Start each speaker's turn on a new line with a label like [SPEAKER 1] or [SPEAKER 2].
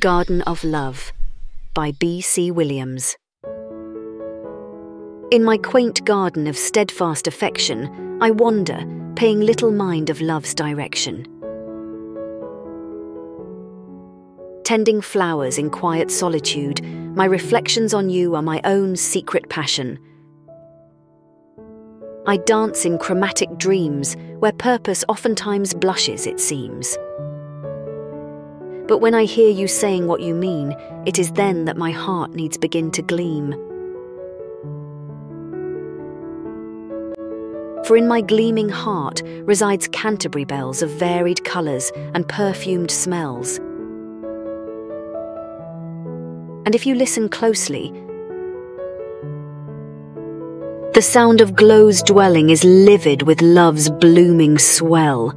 [SPEAKER 1] Garden of Love by B.C. Williams. In my quaint garden of steadfast affection, I wander, paying little mind of love's direction. Tending flowers in quiet solitude, my reflections on you are my own secret passion. I dance in chromatic dreams, where purpose oftentimes blushes, it seems. But when I hear you saying what you mean, it is then that my heart needs begin to gleam. For in my gleaming heart resides Canterbury bells of varied colours and perfumed smells. And if you listen closely, the sound of Glow's dwelling is livid with love's blooming swell.